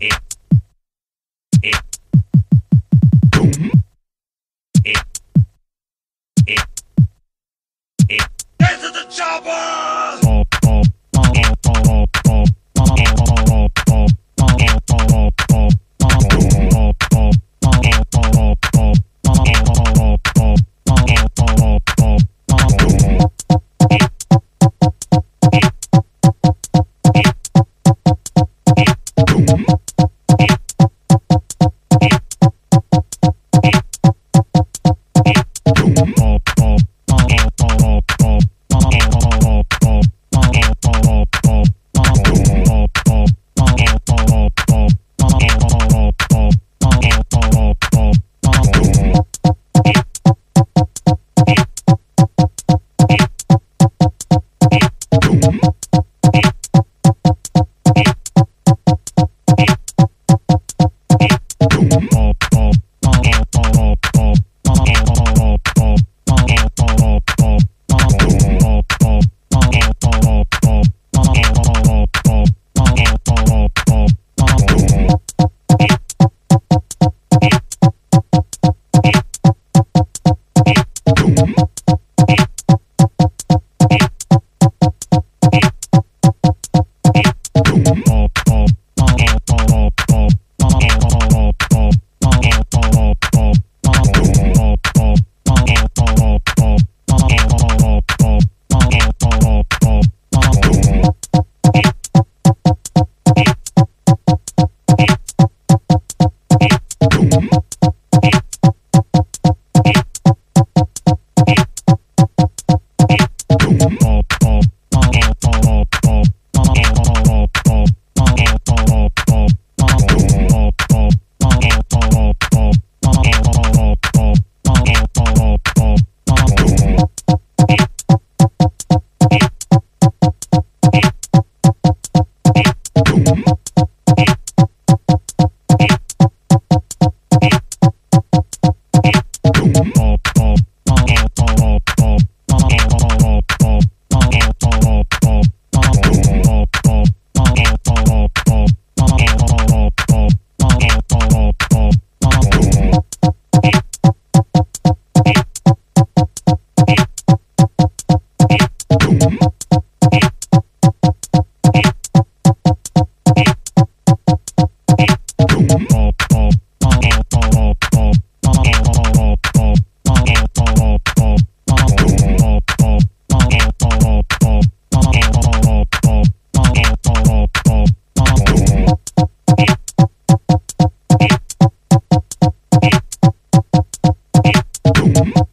it. Boom. Boom.